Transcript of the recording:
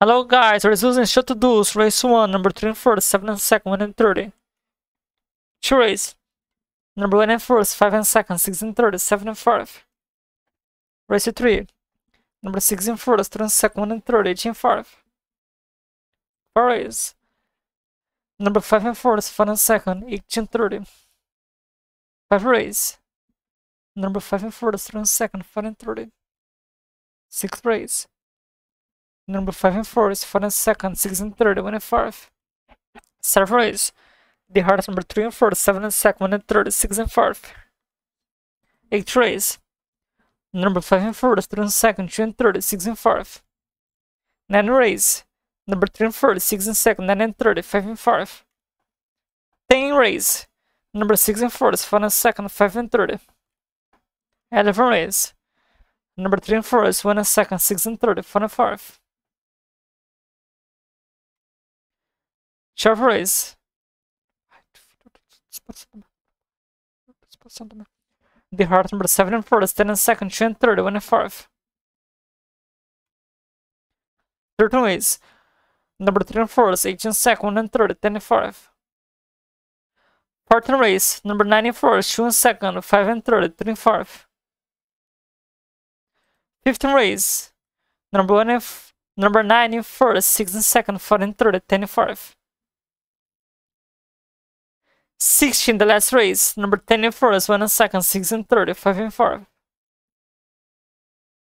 Hello guys, we're using Scioto Downs, race 1, number 3 and 4, 7 and 2nd, 1 and 30. Two race. Number 1 and 1st, 5 and 2nd, 6 and 30, 7 and 5. Race 3. Number 6 and 1st, 3 and 2nd, 1 and 30, 8 and 5. Four race. Number 5 and 4th, 5 and 2nd, 8 and 30. 5 race. Number 5 and 4th, 3 and 2nd, 5 and 30. 6th race. Number 5 and 4 is 4 and 2nd, 6 and 30, 1 and 5. 7 race. The heart number 3 and 4, 7 and 2nd, 1 and 30, 6 and 5. 8 race. Number 5 and 4 is 3 and 2nd, 2 and 30, 6 and 5. 9 race. Number 3 and 4, 6 and 2nd, 9 and 30, 5 and 5. 10 race. Number 6 and 4 is 4 and 2nd, 5 and 30. 11 race. Number 3 and 4 is 1 and 2nd, 6 and 30, 4 and 5. Chevrolet's. The heart number 7 and 4 is 10 and 2nd, 2 and 30, 1 and 5. 13 ways. Number 3 and 4 is 8 and 2nd, 1 and 30, 10 and 5. 14 race. Number 9 and 4 is 2 and 2nd, 5 and 30, 3 and 5. 15 race. Number 1 and number 9 and 4 is 6 and 2nd, 4 and 30, 10 and 5. 16, the last race. Number 10 and 4 is 1 and 2nd, 6 and 30, 5 and 4.